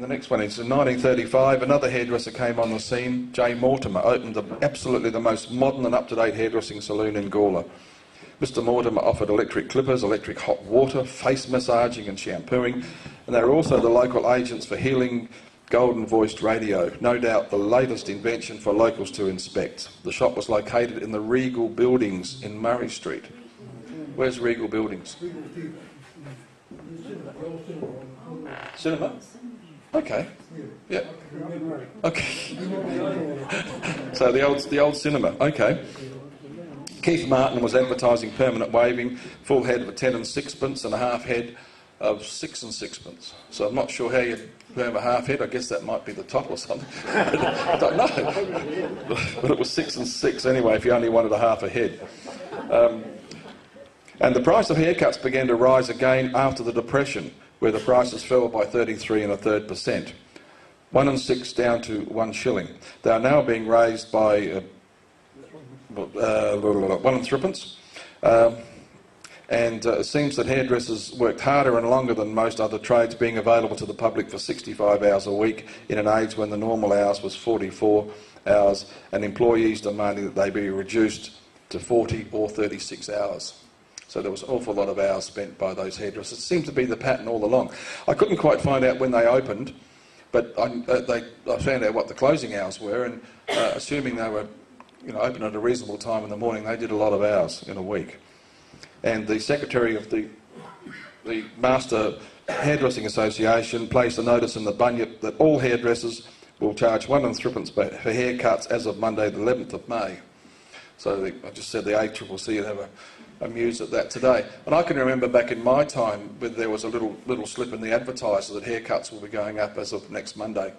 The next one is in 1935, another hairdresser came on the scene. J. Mortimer opened the, absolutely the most modern and up-to-date hairdressing saloon in Gawler. Mr. Mortimer offered electric clippers, electric hot water, face massaging and shampooing, and they were also the local agents for healing golden voiced radio, no doubt the latest invention for locals to inspect. The shop was located in the Regal Buildings in Murray Street. Where's Regal Buildings? Cinema? Okay. Yeah. Okay. so the old, the old cinema. Okay. Keith Martin was advertising permanent waving, full head of a ten and sixpence, and a half head of six and sixpence. So I'm not sure how you perm a half head. I guess that might be the top or something. I don't know. but it was six and six anyway. If you only wanted a half a head. Um, and the price of haircuts began to rise again after the Depression where the prices fell by 33 and a third percent. One and six down to one shilling. They are now being raised by uh, uh, one and threepence. Um, and uh, it seems that hairdressers worked harder and longer than most other trades, being available to the public for 65 hours a week in an age when the normal hours was 44 hours, and employees demanding that they be reduced to 40 or 36 hours. So there was an awful lot of hours spent by those hairdressers. It seemed to be the pattern all along. I couldn't quite find out when they opened, but I, uh, they, I found out what the closing hours were, and uh, assuming they were you know, open at a reasonable time in the morning, they did a lot of hours in a week. And the secretary of the, the Master Hairdressing Association placed a notice in the bunyip that all hairdressers will charge one and threepence for haircuts as of Monday, the 11th of May. So the, I just said the ACCC would have a amused at that today. And I can remember back in my time when there was a little, little slip in the advertiser that haircuts will be going up as of next Monday.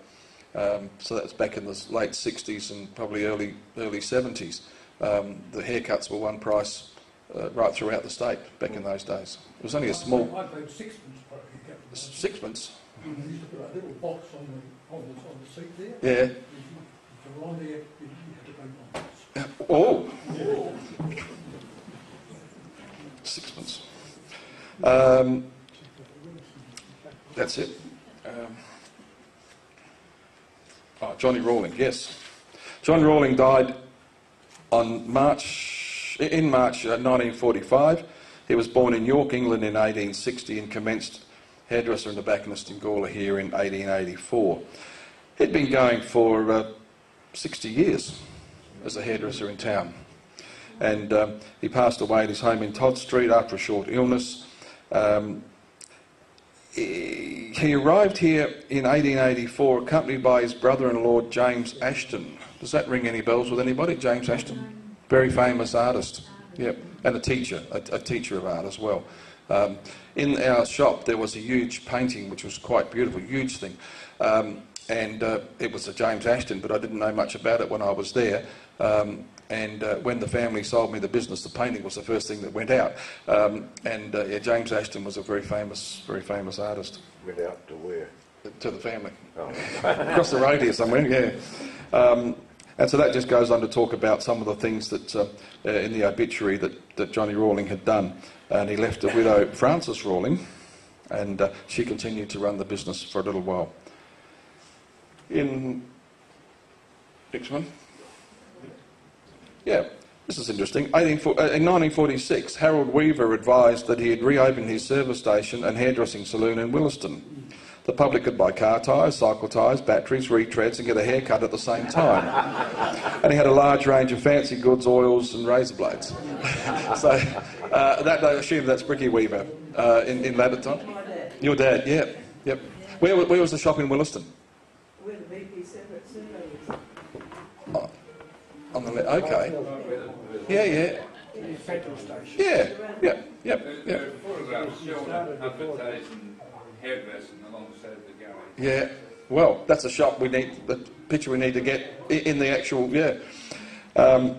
Um, so that's back in the late 60s and probably early, early 70s. Um, the haircuts were one price uh, right throughout the state back in those days. It was only a small. I paid sixpence haircut. Sixpence? You used to put a little box on the, on the, on the seat there. Yeah. If you were on there, you, you had to pay one. Oh! Sixpence. Um, that's it. Um, oh, Johnny Rawling, yes. John Rawling died on March, in March uh, 1945. He was born in York, England in 1860 and commenced hairdresser and tobacconist in Gawler here in 1884. He'd been going for uh, 60 years as a hairdresser in town and um, he passed away at his home in Todd Street after a short illness. Um, he arrived here in 1884 accompanied by his brother-in-law James Ashton. Does that ring any bells with anybody? James Ashton, very famous artist, yep, and a teacher, a, a teacher of art as well. Um, in our shop there was a huge painting which was quite beautiful, huge thing, um, and uh, it was a James Ashton, but I didn't know much about it when I was there. Um, and uh, when the family sold me the business, the painting was the first thing that went out. Um, and uh, yeah, James Ashton was a very famous, very famous artist. Went out to where? To the family. Oh. Across the road here somewhere, yeah. Um, and so that just goes on to talk about some of the things that uh, uh in the obituary that, that Johnny Rawling had done. And he left a widow, Frances Rawling, and uh, she continued to run the business for a little while. In next one. Yeah, this is interesting. Uh, in 1946, Harold Weaver advised that he had reopened his service station and hairdressing saloon in Willaston. The public could buy car tyres, cycle tyres, batteries, retreads, and get a haircut at the same time. and he had a large range of fancy goods, oils, and razor blades. so uh, that, I assume that's Bricky Weaver uh, in, in Laverton. Your dad, yeah. Yep. Where, where was the shop in Willaston? Where the BP separate survey Oh, on the le- okay. Yeah, yeah. Yeah, yeah, the gallery. Yeah. Well, that's a shop we need, the picture we need to get in the actual, yeah. Um,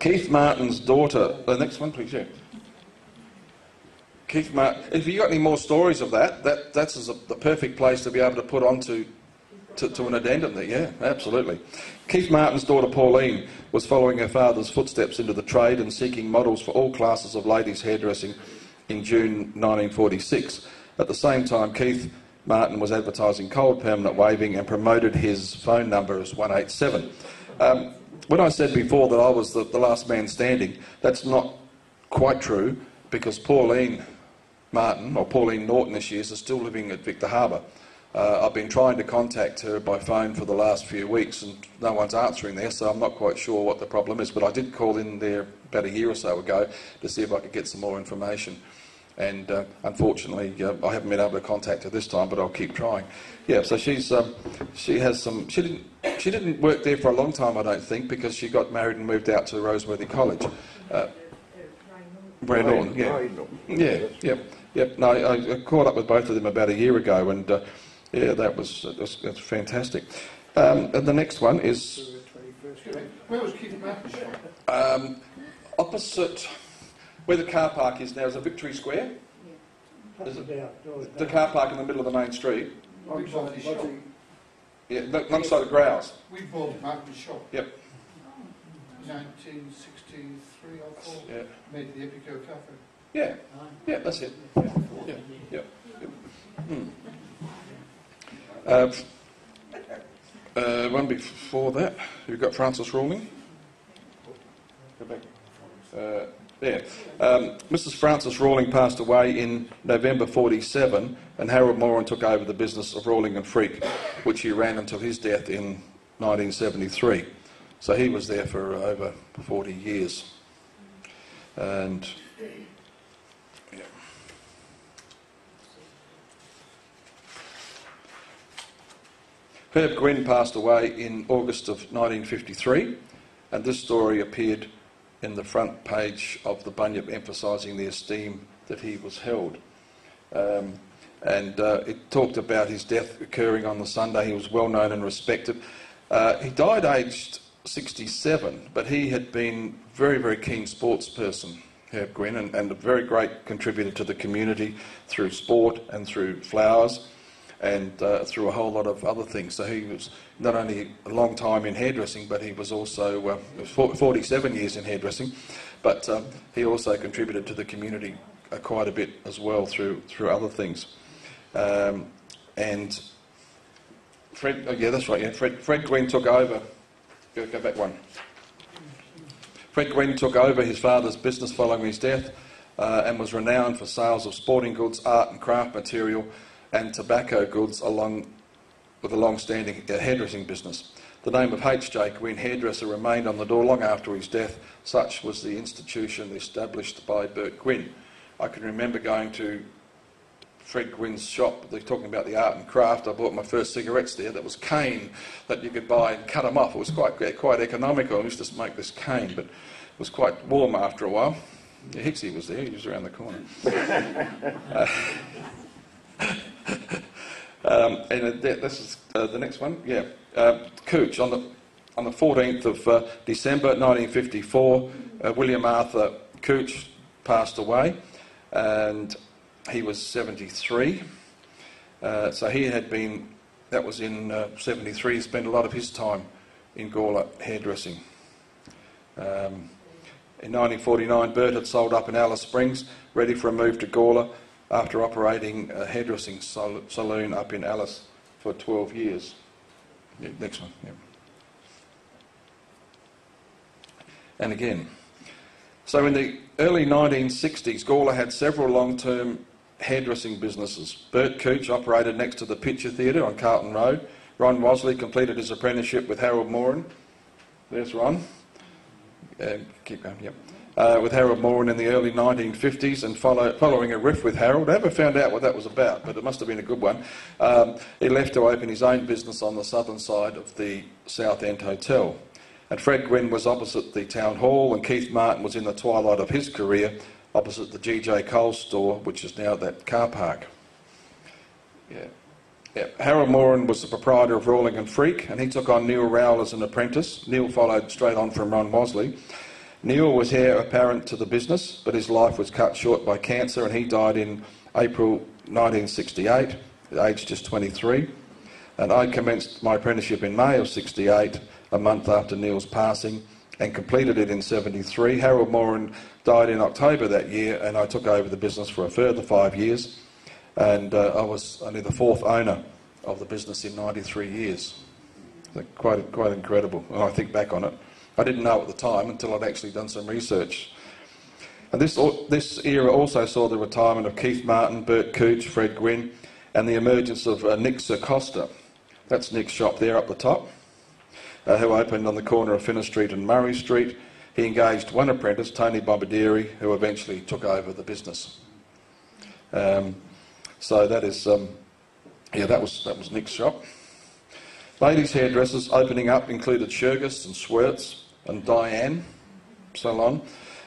Keith Martin's daughter, the next one, please, yeah. Keith Martin, if you got any more stories of that, that that's a, the perfect place to be able to put onto to, to an addendum there, yeah, absolutely. Keith Martin's daughter Pauline was following her father's footsteps into the trade and seeking models for all classes of ladies' hairdressing in June 1946. At the same time, Keith Martin was advertising cold permanent waving and promoted his phone number as 187. Um, when I said before that I was the, the last man standing, that's not quite true because Pauline Martin, or Pauline Norton as she is, is still living at Victor Harbor. Uh, I've been trying to contact her by phone for the last few weeks and no one's answering there, so I'm not quite sure what the problem is. But I did call in there about a year or so ago to see if I could get some more information. And uh, unfortunately, uh, I haven't been able to contact her this time, but I'll keep trying. Yeah, so she's um, she has some. She didn't she didn't work there for a long time, I don't think, because she got married and moved out to Roseworthy College. Uh, Ray Norton, yeah, yeah, yeah, yeah. No, I, I caught up with both of them about a year ago, and uh, yeah, that was, that was that's fantastic. Um, and the next one is Where was Keith shop? um, opposite where the car park is now. Is a Victory Square? Is it the car park in the middle of the main street? We bought shop. Yeah, lo- alongside the Growls. We bought Martin's shop. Yep. 1963 or 4. Yeah. Made the Epico Cafe. Yeah. Yeah, that's it. Yeah. Yeah. Yeah. yeah. Hmm. Uh, uh, one before that, you've got Frances Rawling. Go back. Uh, yeah. Um, Mrs. Frances Rawling passed away in November 47, and Harold Moran took over the business of Rawling and Freak, which he ran until his death in 1973. So he was there for over 40 years. And Herb Gwynn passed away in August of 1953, and this story appeared in the front page of the Bunyip, emphasising the esteem that he was held. Um, and uh, it talked about his death occurring on the Sunday. He was well known and respected. Uh, he died aged 67, but he had been very, very keen sports person, Herb Gwynn, and, and a very great contributor to the community through sport and through flowers and uh, through a whole lot of other things. So he was not only a long time in hairdressing, but he was also uh, 47 years in hairdressing, but um, he also contributed to the community uh, quite a bit as well through through other things. Um, and Fred, oh yeah, that's right. Yeah, Fred, Fred Gwynn took over. Go, go back one. Fred Gwynn took over his father's business following his death, uh, and was renowned for sales of sporting goods, art and craft material and tobacco goods along with a long-standing hairdressing business. The name of H.J. Gwynn hairdresser remained on the door long after his death. Such was the institution established by Bert Gwynn. I can remember going to Fred Gwynn's shop. They're talking about the art and craft. I bought my first cigarettes there. That was cane that you could buy and cut them off. It was quite quite economical. I used to make this cane, but it was quite warm after a while. Hicksy was there. He was around the corner. uh, um, and uh, this is uh, the next one. Yeah, uh, Cooch on the on the 14th of uh, December 1954, uh, William Arthur Cooch passed away, and he was 73. Uh, so he had been. That was in 73. He spent a lot of his time in Gawler hairdressing. Um, in 1949, Bert had sold up in Alice Springs, ready for a move to Gawler after operating a hairdressing sal- saloon up in Alice for 12 years. Yeah, next one. Yeah. And again. So in the early 1960s, Gawler had several long-term hairdressing businesses. Bert Cooch operated next to the Picture Theatre on Carlton Road. Ron Wasley completed his apprenticeship with Harold Moran. There's Ron. Uh, keep going, yep uh, with Harold Moran in the early 1950s and follow, following a riff with Harold. I never found out what that was about, but it must have been a good one. Um, he left to open his own business on the southern side of the South End Hotel. And Fred Gwynn was opposite the town hall, and Keith Martin was in the twilight of his career opposite the GJ Cole store, which is now that car park. Yeah. Yeah. Harold Moran was the proprietor of Rawling and Freak, and he took on Neil Rowell as an apprentice. Neil followed straight on from Ron Mosley. Neil was heir apparent to the business, but his life was cut short by cancer and he died in April 1968, aged just 23. And I commenced my apprenticeship in May of 68, a month after Neil's passing, and completed it in 73. Harold Moran died in October that year, and I took over the business for a further five years. and uh, I was only the fourth owner of the business in 93 years. Quite, quite incredible when I think back on it. I didn't know at the time until I'd actually done some research. And this, this era also saw the retirement of Keith Martin, Bert Cooch, Fred Gwynn, and the emergence of uh, Nick Costa. That's Nick's shop there up the top, uh, who opened on the corner of Finner Street and Murray Street. He engaged one apprentice, Tony Bombardieri, who eventually took over the business. Um, so that is, um, yeah, that was, that was Nick's shop. Ladies' hairdressers opening up included Shergis and Schwertz and Diane Salon.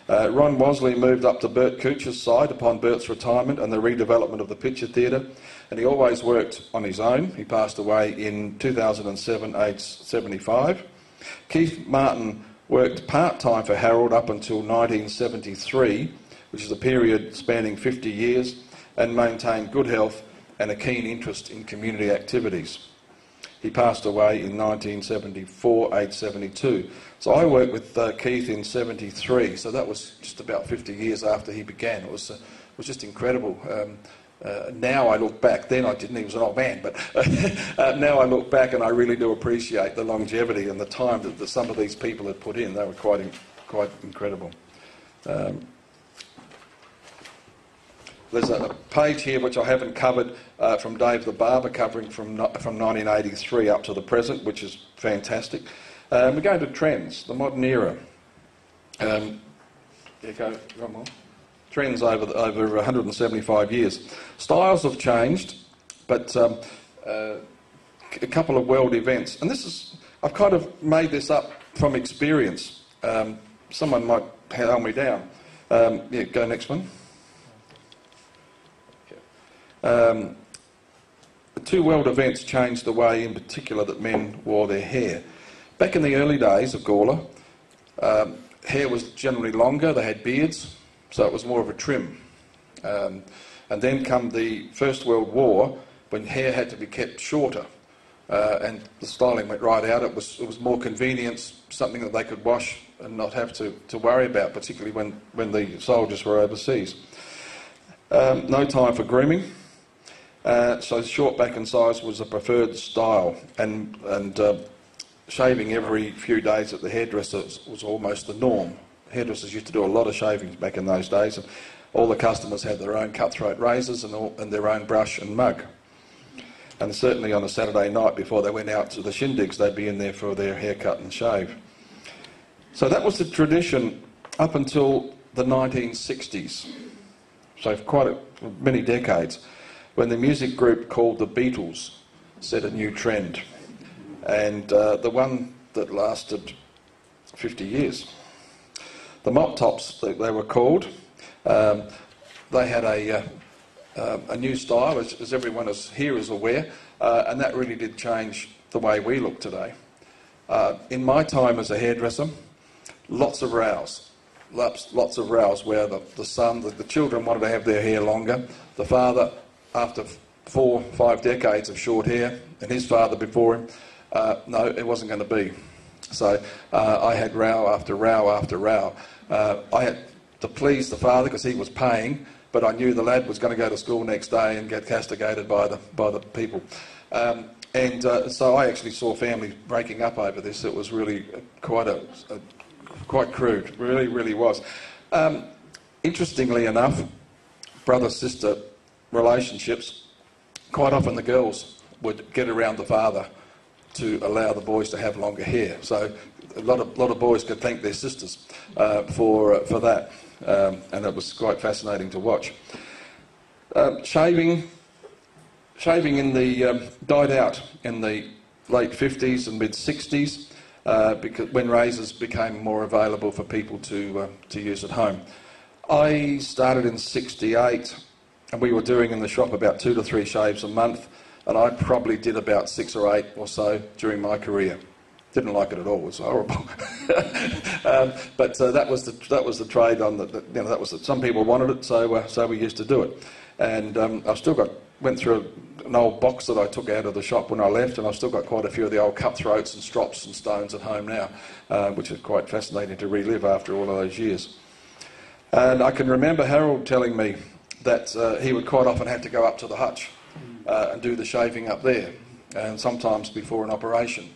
Uh, Ron Wasley moved up to Bert Cooch's side upon Bert's retirement and the redevelopment of the Picture Theatre, and he always worked on his own. He passed away in 2007, aged 75. Keith Martin worked part time for Harold up until 1973, which is a period spanning 50 years, and maintained good health and a keen interest in community activities. He passed away in 1974, aged 72. So I worked with uh, Keith in 73, so that was just about 50 years after he began. It was, uh, was just incredible. Um, uh, now I look back, then I didn't, he was an old man, but uh, now I look back and I really do appreciate the longevity and the time that, that some of these people had put in. They were quite, in, quite incredible. Um, there's a page here which I haven't covered uh, from Dave the Barber, covering from, from 1983 up to the present, which is fantastic. Um, we're going to trends, the modern era. Um, go. Trends over, the, over 175 years. Styles have changed, but um, uh, a couple of world events. And this is, I've kind of made this up from experience. Um, someone might hold me down. Um, yeah, go next one. Um, two world events changed the way, in particular, that men wore their hair. Back in the early days of Gawler, um, hair was generally longer, they had beards, so it was more of a trim. Um, and then come the First World War, when hair had to be kept shorter. Uh, and the styling went right out. It was, it was more convenience, something that they could wash and not have to, to worry about, particularly when, when the soldiers were overseas. Um, no time for grooming. Uh, so short back and sides was a preferred style, and, and uh, shaving every few days at the hairdresser was almost the norm. Hairdressers used to do a lot of shavings back in those days, and all the customers had their own cutthroat razors and, all, and their own brush and mug. And certainly on a Saturday night before they went out to the shindigs, they'd be in there for their haircut and shave. So that was the tradition up until the 1960s, so for quite a, many decades when the music group called the Beatles set a new trend, and uh, the one that lasted 50 years. The Mop Tops, they were called, um, they had a, uh, uh, a new style, as, as, everyone is, here is aware, uh, and that really did change the way we look today. Uh, in my time as a hairdresser, lots of rows. Lots, lots of rows where the, the son, the, the children wanted to have their hair longer. The father after four, five decades of short hair, and his father before him, uh, no, it wasn't going to be. So uh, I had row after row after row. Uh, I had to please the father because he was paying, but I knew the lad was going to go to school next day and get castigated by the, by the people. Um, and uh, so I actually saw families breaking up over this. It was really quite a, a quite crude. Really, really was. Um, interestingly enough, brother sister relationships, quite often the girls would get around the father to allow the boys to have longer hair. So a lot of, lot of boys could thank their sisters uh, for, uh, for that, um, and it was quite fascinating to watch. Um, shaving, shaving in the, um, died out in the late 50s and mid 60s uh, because when razors became more available for people to, uh, to use at home. I started in 68 and we were doing in the shop about two to three shaves a month, and I probably did about six or eight or so during my career. Didn't like it at all; it was horrible. um, but uh, that was the that was the trade on the you know that was the, some people wanted it, so uh, so we used to do it. And um, I've still got went through an old box that I took out of the shop when I left, and I've still got quite a few of the old cutthroats and strops and stones at home now, uh, which is quite fascinating to relive after all of those years. And I can remember Harold telling me that uh, he would quite often have to go up to the hutch uh, and do the shaving up there, and sometimes before an operation,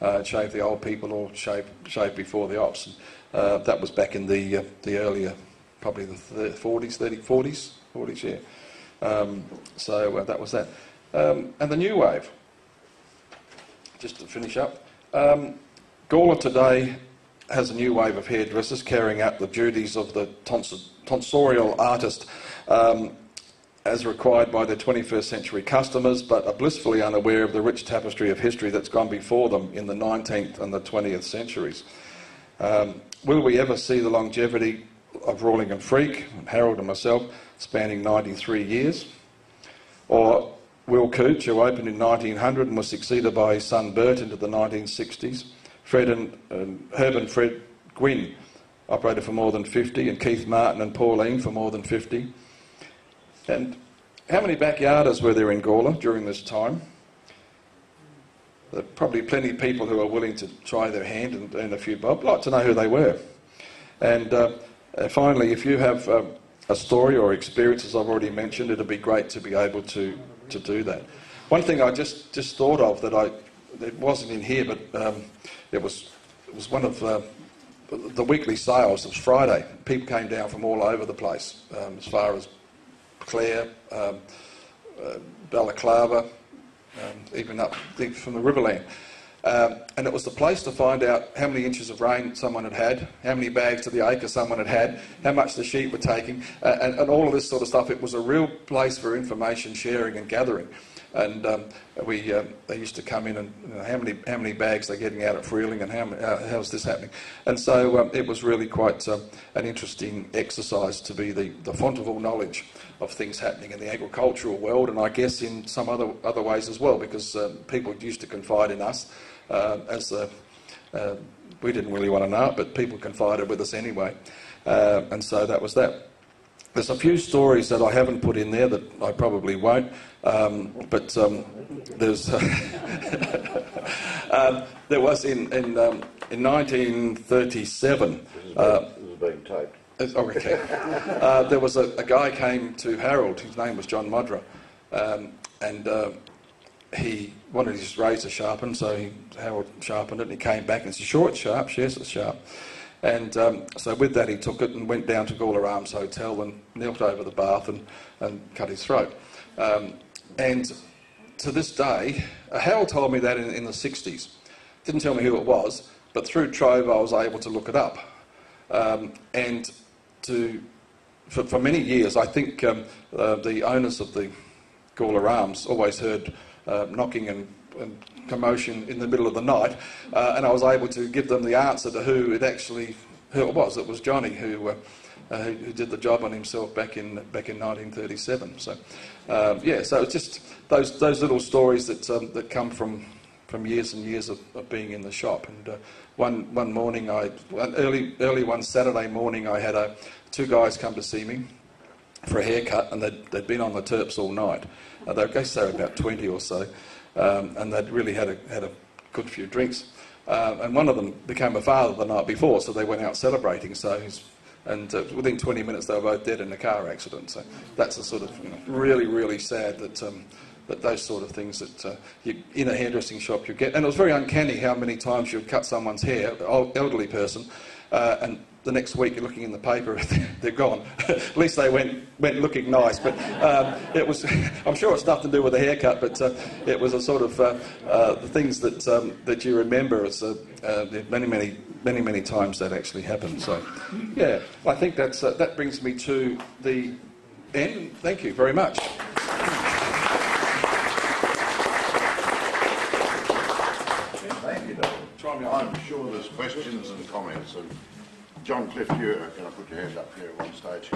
uh, shave the old people or shave, shave before the ops. Uh, that was back in the, uh, the earlier, probably the th- 40s, 30s, 40s, 40s, yeah. Um, so uh, that was that. Um, and the new wave, just to finish up. Um, Gawler today has a new wave of hairdressers carrying out the duties of the tons- tonsorial artist um, as required by their 21st century customers, but are blissfully unaware of the rich tapestry of history that's gone before them in the 19th and the 20th centuries. Um, will we ever see the longevity of Rawling and Freak, Harold and myself, spanning 93 years? Or Will Cooch, who opened in 1900 and was succeeded by his son Bert into the 1960s? Fred and, Herb and Fred Gwynn operated for more than 50, and Keith Martin and Pauline for more than 50. And how many backyarders were there in Gawler during this time? There are probably plenty of people who are willing to try their hand and earn a few bob. I'd like to know who they were. And uh, uh, finally, if you have um, a story or experience, as I've already mentioned, it'd be great to be able to, to do that. One thing I just, just thought of that I, it wasn't in here, but um, it, was, it was one of uh, the weekly sales. It was Friday. People came down from all over the place, um, as far as Clare, um, uh, Balaclava, um, even up deep from the Riverland. Um, and it was the place to find out how many inches of rain someone had had, how many bags to the acre someone had had, how much the sheep were taking, uh, and, and, all of this sort of stuff. It was a real place for information sharing and gathering. And um, we, um, they used to come in and you know, how many how many bags they're getting out at Freeling and how uh, how's this happening? And so um, it was really quite um, an interesting exercise to be the, the font of all knowledge of things happening in the agricultural world, and I guess in some other other ways as well, because um, people used to confide in us uh, as the, uh, we didn't really want to know it, but people confided with us anyway, uh, and so that was that. There's a few stories that I haven't put in there that I probably won't, um, but um, there's um, there was in in, um, in 1937. Uh, this is being taped. Oh, okay. Uh, there was a, a, guy came to Harold. His name was John Mudra, um, and uh, he wanted his razor sharpened. So he, Harold sharpened it, and he came back and said, "Sure, it's sharp. Yes, it's sharp." And um, so with that, he took it and went down to Gawler Arms Hotel and knelt over the bath and, and cut his throat. Um, and to this day, uh, Harold told me that in, in the 60s. Didn't tell me who it was, but through Trove I was able to look it up. Um, and to, for, for, many years, I think um, uh, the owners of the Gawler Arms always heard uh, knocking and, and, commotion in the middle of the night, uh, and I was able to give them the answer to who it actually who it was. It was Johnny who. Uh, uh, who, who, did the job on himself back in back in 1937. So, um, yeah, so it's just those those little stories that um, that come from from years and years of, of being in the shop. And uh, one one morning, I early early one Saturday morning, I had a two guys come to see me for a haircut, and they'd, they'd been on the terps all night. Uh, they, I guess they were about 20 or so, um, and they'd really had a, had a good few drinks. Uh, and one of them became a father the night before, so they went out celebrating. So and uh, within 20 minutes they were both dead in a car accident. So that's a sort of you know, really, really sad that. Um, that those sort of things that uh, you, in a hairdressing shop you get. And it was very uncanny how many times you'd cut someone's hair, elderly person, uh, and the next week you're looking in the paper, they're gone. At least they went, went looking nice. But um, it was, I'm sure it's nothing to do with the haircut, but uh, it was a sort of uh, uh, the things that, um, that you remember as uh, uh, many, many, many, many times that actually happened. So, yeah, I think that's, uh, that brings me to the end. Thank you very much. Thank you, I'm sure there's questions and comments. And John Cliff, you uh, can I put your hand up here at one stage?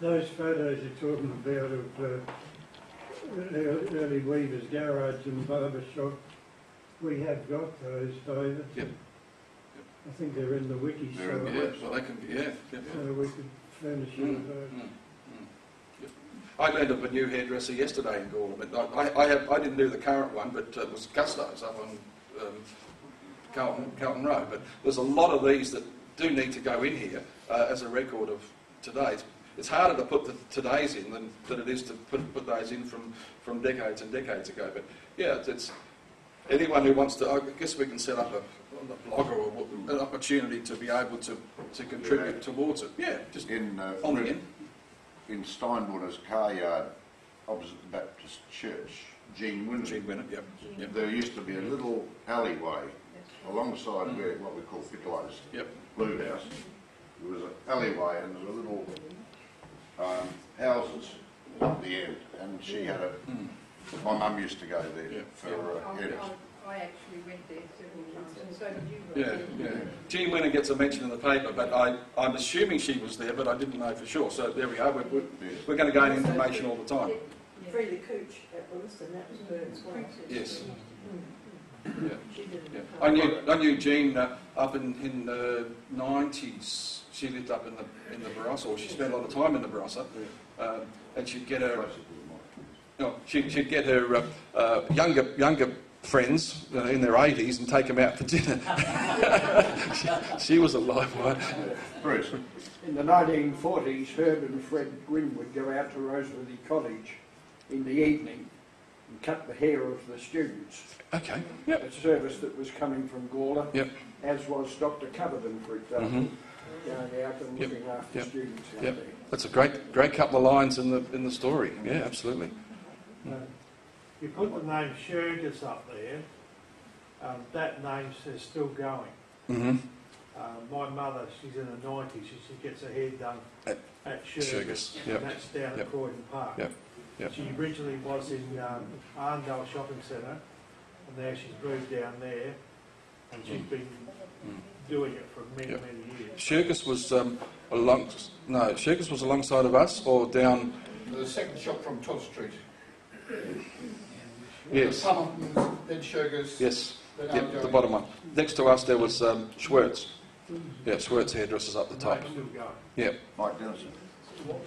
Those photos you're talking about of uh, early weavers' garage and barber shop, we have got those, David. Yep. I think they're in the wiki, so, yeah, so they can, be, yeah, yeah. so we could furnish you with those. Mm, mm, yep. I learned of a new hairdresser yesterday in Gawler. I, I, have, I didn't do the current one, but uh, it was Gusto's up on um, Carlton, Carlton Road. But there's a lot of these that do need to go in here uh, as a record of today. it's harder to put the, today's in than, than it is to put, put those in from, from decades and decades ago. But yeah, it's, it's anyone who wants to, I guess we can set up a, a blog or a- an opportunity to be able to, to contribute towards it. Yeah, just In, uh, on the end. in Steinwaters car yard, opposite the Baptist Church, Jean Winley. Gene Winnett, yep. yep. There used to be a little alleyway alongside where, what we call Piccolo's Yep. Blue House. There was an alleyway and there were little um, houses at the end, and she had a. My mum used to go there Yeah. for uh, I, hairdressing. I, I actually went there several times, and so did you. Yeah, Rosie. yeah. Jean Winner gets a mention in the paper, but I, I'm assuming she was there, but I didn't know for sure. So there we are. We're, we're, Yes. we're going to gain information all the time. Freely Cooch at Willaston, that was Bird's wife. Yes. Yeah. She did. Yeah. I knew I knew Jean uh, up in in the nineties. She lived up in the in the Barossa, or she spent a lot of time in the Barossa, um, and she'd get her. Closer to the mic. No, she, she'd get her uh, uh, younger younger friends you in their 80s and take them out for dinner. she, she was a live one. Bruce, In the 1940s, Herb and Fred Gwynn would go out to Roseworthy College in the evening and cut the hair of the students. Okay. Yep. A service that was coming from Gawler, Yep. as was Dr. Coverdon, for example, Mhm. going out and Yep. looking after Yep. students out Yep. there. That's a great great couple of lines in the in the story. Yeah, absolutely. Uh, You put the name Shergis up there, um, that name is still going. hmm Uh, my mother, she's in her nineties, she, she gets her hair done At at Shergis. Shergis, yep. And that's down Yep. at Croydon Park. Yep. Yep. She originally was in um, Arndale Shopping Centre, and now she's moved down there, and she's been doing it for many, Yep. many years. Shergis was um, along. No, Shergis was alongside of us or down. The second shop from Todd Street. Yes. Hamilton's, then Sugar's, Yes. then Yep. The Outgoing. bottom one. Next to us there was um, Schwertz. Yeah, Schwertz hairdressers up the The top. name's still going. Yeah, Mike Dennison.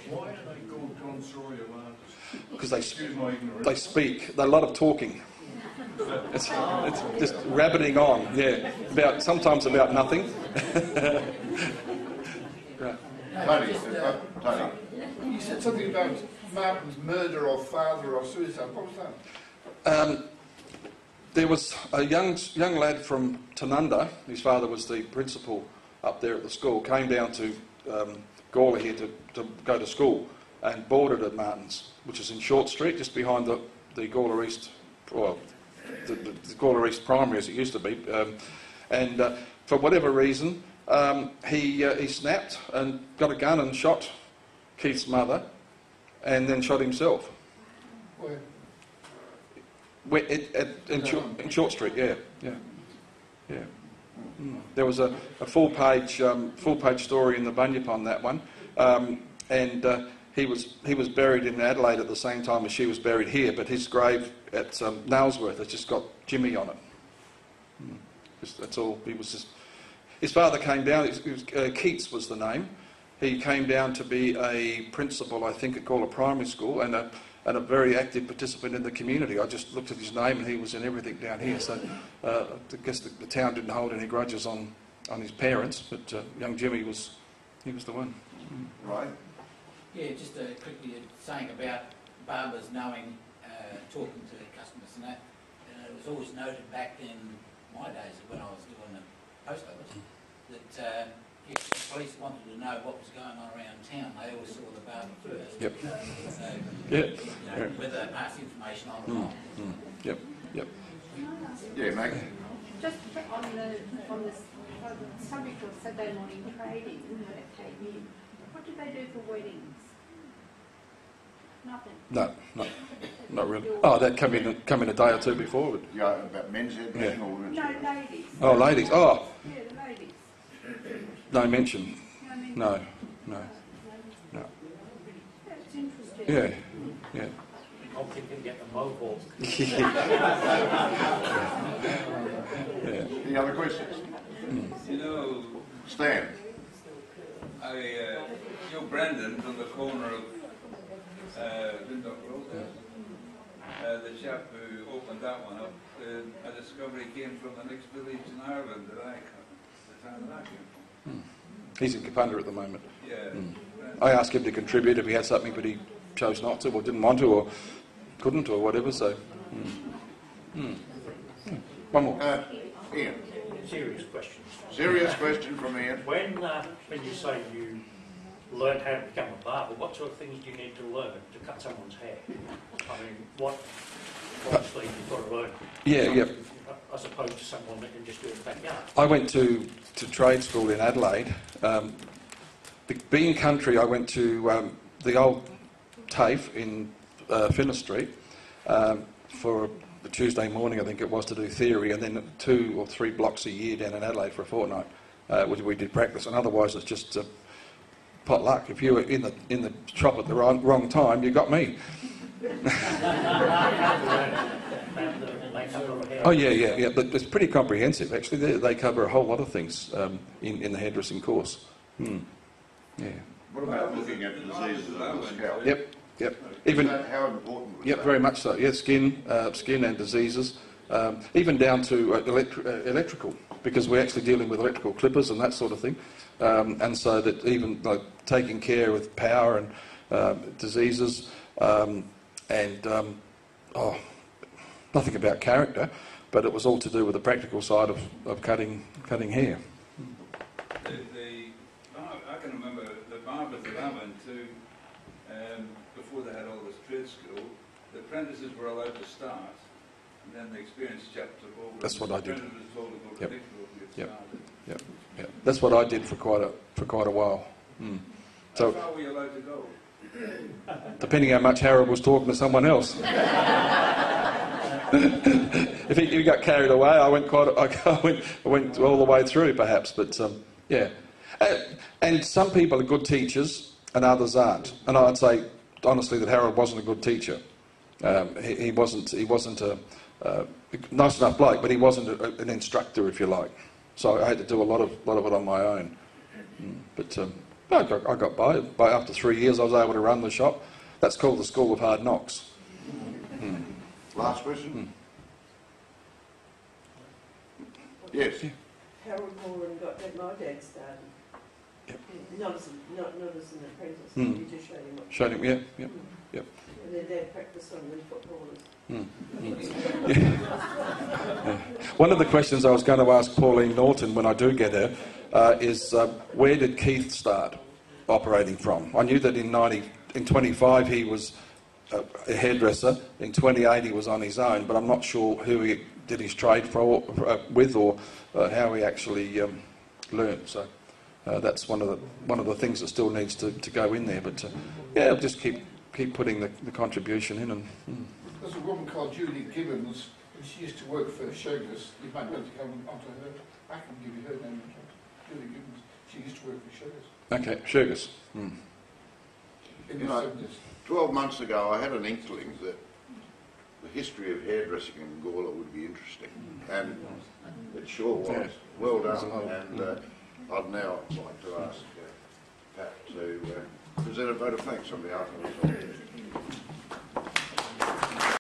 Why are they called tonsorial artists? Because they Excuse my ignorance. they speak. They're a lot of talking. It's, it's just rabbiting on. Yeah, about sometimes about nothing. Right. Tony, uh, Tony, You said something about Martin's murder or father or suicide. What was that? Um, there was a young young lad from Tanunda. His father was the principal up there at the school. Came down to um, Gawler here to, to go to school and boarded at Martin's, which is in Short Street, just behind the the Gawler East, well, the, the, the Gawler East Primary as it used to be. Um, and uh, for whatever reason, um, he uh, he snapped and got a gun and shot Keith's mother, and then shot himself. Where? Where, it, at, in, Short, in Short Street, yeah, yeah, yeah. Mm. There was a, a full page um, full page story in the Bunyip on that one, um, and uh, he was he was buried in Adelaide at the same time as she was buried here, but his grave at um, Nailsworth has just got Jimmy on it. Mm. Just, that's all. He was just. His father came down. Was, uh, Keats was the name. He came down to be a principal, I think, at Gawler Primary School, and a and a very active participant in the community. I just looked at his name and he was in everything down here. So uh, I guess the, the town didn't hold any grudges on, on his parents, but uh, young Jimmy was he was the one. right? Yeah, just uh, quickly uh, saying about barbers knowing, uh, talking to their customers and that. Uh, it was always noted back in my days when I was doing the post office that uh, if the police wanted to know what was going on around town, they always saw the barber first. Yep. So, Yeah. you know, whether they passed information on or not. Mm. Yep. Yep. Yeah, Meg. Just on the, on the on the subject of Saturday morning trading that came in, what do they do for weddings? Nothing. No, not not really. Oh, that come in come in a day or two before. But, Yeah, about men's hairdressing or women's No, hairdressing? ladies. oh, ladies. Oh, Yeah, the ladies. no mention. I mean, No, no. No. That's interesting. Yeah. Yeah. Hope you can get the mohawk. yeah. Any other questions? You know, Stan? I, uh, you Brendan from the corner of uh, Dundalk Road there. Uh, the chap who opened that one up, uh, I discovered he came from the next village in Ireland that I come, the town that I came from. He's in Kapunda at the moment. Yeah, Mm. I asked him to contribute if he had something, but he chose not to, or didn't want to, or couldn't, or whatever. So, mm. Mm. Mm. one more. Uh, Ian, Serious question. serious question from Ian. When, uh, when you say you learned how to become a barber, what sort of things do you need to learn to cut someone's hair? I mean, what, obviously you've got to learn. Yeah, yeah. As opposed to someone that can just do it in the backyard. I went to, to trade school in Adelaide. Um, be- being country, I went to um, the old TAFE in uh, Finner Street um, for the Tuesday morning, I think it was, to do theory, and then two or three blocks a year down in Adelaide for a fortnight, uh, which we did practice. And otherwise, it's just uh, pot luck. If you were in the in the shop at the wrong, wrong time, you got me. About the makeup of a hair. Oh yeah, yeah, yeah. But it's pretty comprehensive actually. They, they cover a whole lot of things um, in in the hairdressing course. Hmm. Yeah. What about looking at diseases of the scalp? Yep. Yep. Even how important was yep, that? very much so. Yeah, skin, uh, skin and diseases. Um, even down to uh, electri- uh, electrical, because we're actually dealing with electrical clippers and that sort of thing. Um, and so that even like taking care with power and um diseases um, and um, oh, nothing about character, but it was all to do with the practical side of, of cutting cutting hair. The, the, bar- I can remember the barbers that I went to, um, before they had all this trade school, the apprentices were allowed to start, and then the experienced chap took over. That's what I did. The apprentice was told to go to Yep. To get Yep. that's what I did for quite a for quite a while. How So far were you allowed to go? depending how much Harold was talking to someone else. if he, he got carried away, I went quite. I went, I went all the way through, perhaps. But um, yeah, Uh, and some people are good teachers, and others aren't. And I'd say honestly that Harold wasn't a good teacher. Um, he, he wasn't. He wasn't a uh, nice enough bloke, but he wasn't a, an instructor, if you like. So I had to do a lot of lot of it on my own. Mm, But um, I, got, I got by. By after three years, I was able to run the shop. That's called the School of Hard Knocks. Last question? Yes. Harold Moran got that my dad started. Yep. Not as, a- not, not as an apprentice, Hmm. he just showed him what. Showed him, yeah, yeah. Yep. Footballers. One of the questions I was going to ask Pauline Norton when I do get her uh, is uh, where did Keith start operating from? I knew that in 90, in 25 he was a, a hairdresser. In 28 he was on his own, but I'm not sure who he did his trade for, uh, with or uh, how he actually um, learned. So uh, that's one of the one of the things that still needs to, to go in there. But uh, yeah, I'll just keep keep putting the, the contribution in and. mm. There's a woman called Judy Gibbons, and she used to work for Shogus. You might want to come onto her. I can give you her name. Judy Gibbons. She used to work for Shogus Okay, Sugar's. Mm. in You the know, 70s. Twelve months ago, I had an inkling that the history of hairdressing in Gawler would be interesting, and it sure was. Yeah. Well done, lot. and uh, I'd now like to ask uh, Pat to uh, presented by the Frank, somebody out there.